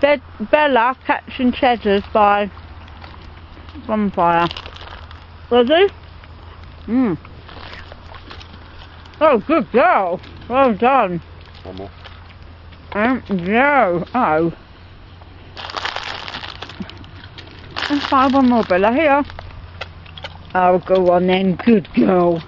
Be Bella catching cheddars by bonfire. Ready? Mmm. Oh, good girl. Well done. One more. Um, no. Oh. Let's find one more, Bella. Here. Oh, go on then. Good girl.